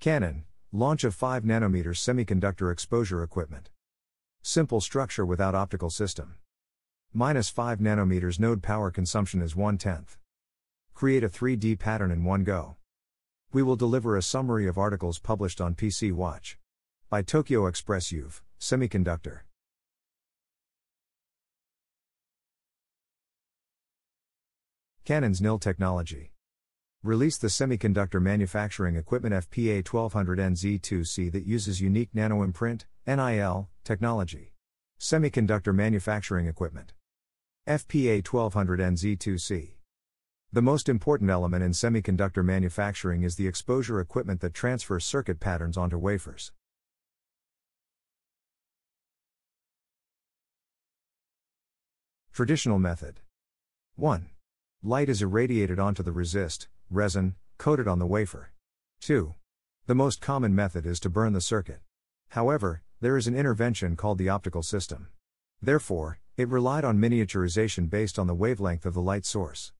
Canon, launch of 5 nanometers semiconductor exposure equipment. Simple structure without optical system. Minus 5 nanometers node power consumption is 1 tenth. Create a 3D pattern in one go. We will deliver a summary of articles published on PC Watch. By Tokio X'press UV, Semiconductor. Canon's NIL technology. Release the semiconductor manufacturing equipment FPA 1200NZ2C that uses unique nanoimprint, NIL, technology. Semiconductor manufacturing equipment. FPA 1200NZ2C. The most important element in semiconductor manufacturing is the exposure equipment that transfers circuit patterns onto wafers. Traditional method 1. Light is irradiated onto the resist, resin, coated on the wafer. 2. The most common method is to burn the circuit. However, there is an intervention called the optical system. Therefore, it relied on miniaturization based on the wavelength of the light source.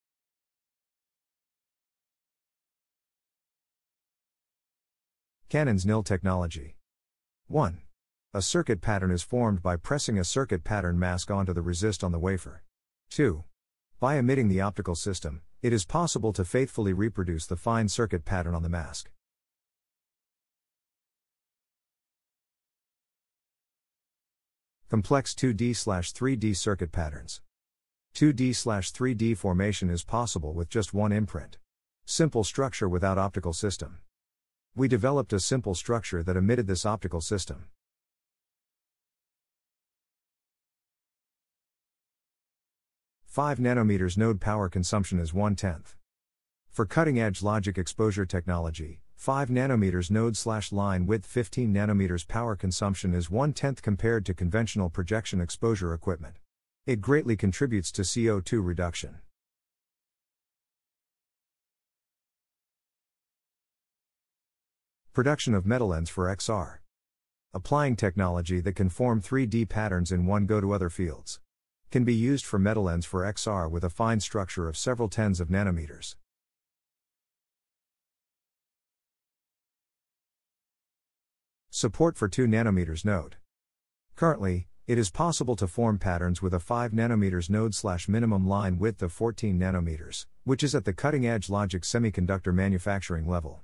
Canon's NIL technology. 1. A circuit pattern is formed by pressing a circuit pattern mask onto the resist on the wafer. 2. By emitting the optical system, it is possible to faithfully reproduce the fine circuit pattern on the mask. Complex 2D 3D circuit patterns. 2D 3D formation is possible with just one imprint. Simple structure without optical system. We developed a simple structure that emitted this optical system. 5 nanometers node power consumption is 1 tenth. For cutting edge logic exposure technology, 5 nanometers node slash line width 15 nanometers power consumption is 1 tenth compared to conventional projection exposure equipment. It greatly contributes to CO2 reduction. Production of metalens for XR. Applying technology that can form 3D patterns in one go to other fields can be used for metalens for XR with a fine structure of several tens of nanometers. Support for 2 nanometers node. Currently, it is possible to form patterns with a 5 nanometers node slash minimum line width of 14 nanometers, which is at the cutting edge logic semiconductor manufacturing level.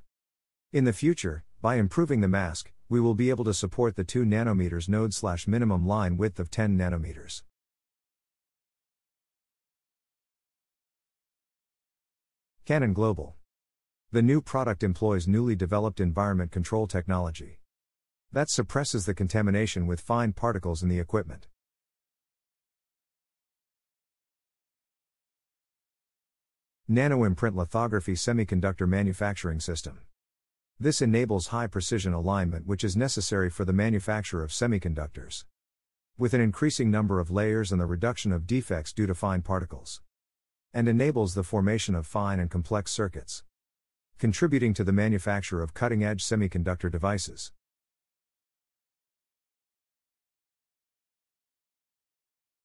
In the future, by improving the mask, we will be able to support the 2 nanometers node slash minimum line width of 10 nanometers. Canon Global. The new product employs newly developed environment control technology that suppresses the contamination with fine particles in the equipment. Nanoimprint lithography semiconductor manufacturing system. This enables high precision alignment, which is necessary for the manufacture of semiconductors. With an increasing number of layers and the reduction of defects due to fine particles and enables the formation of fine and complex circuits, contributing to the manufacture of cutting edge semiconductor devices.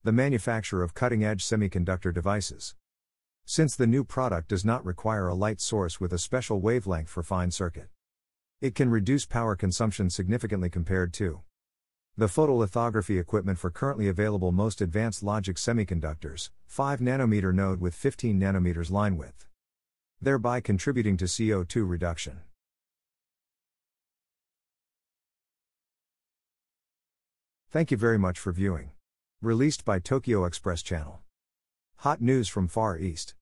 The manufacture of cutting edge semiconductor devices. Since the new product does not require a light source with a special wavelength for fine circuit, it can reduce power consumption significantly compared to the photolithography equipment for currently available most advanced logic semiconductors, 5 nanometer node with 15 nanometers line width. Thereby contributing to CO2 reduction. Thank you very much for viewing. Released by Tokio X'press Channel. Hot news from Far East.